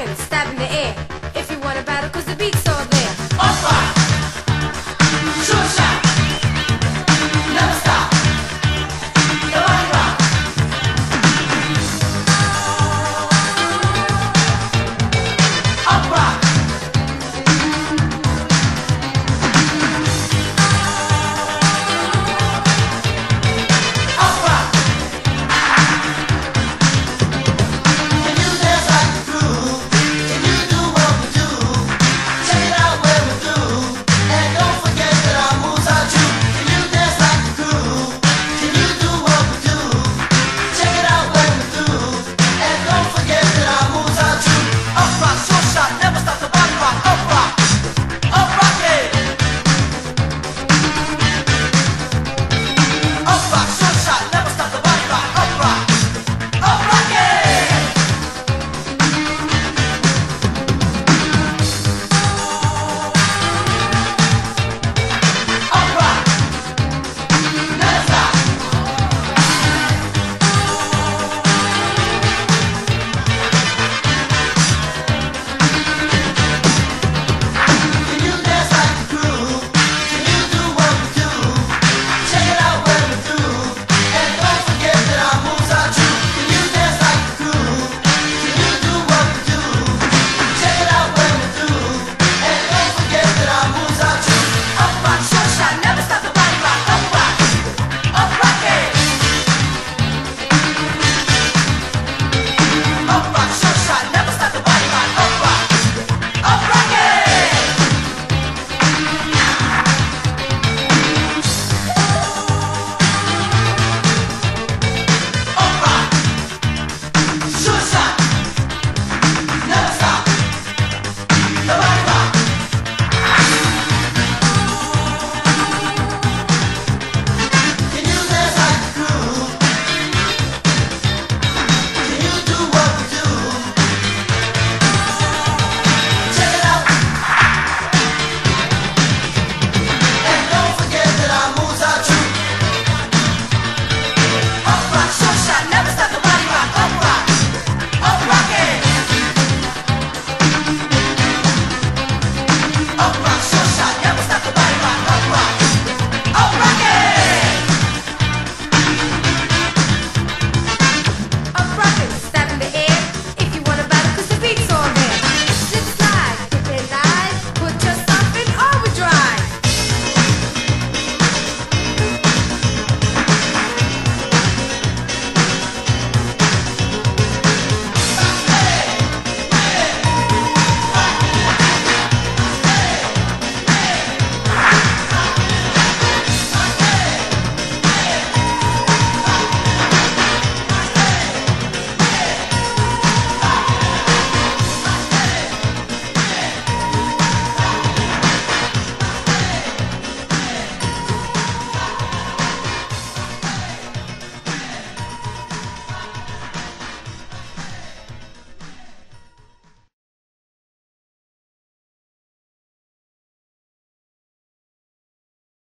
and stab in the air. If you wanna battle, cause the beat's so low.